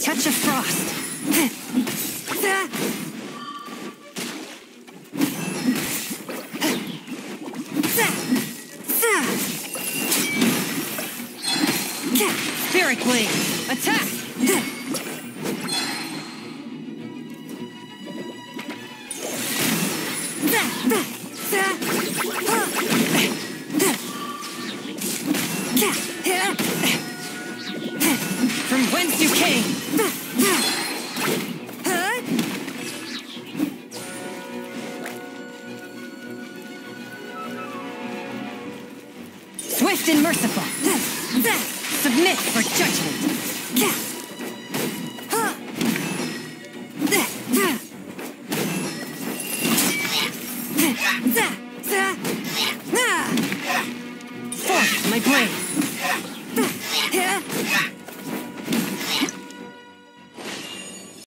touch of frost. Spirit Blade, attack! From whence you came! Swift and merciful! Submit for judgment! My blade!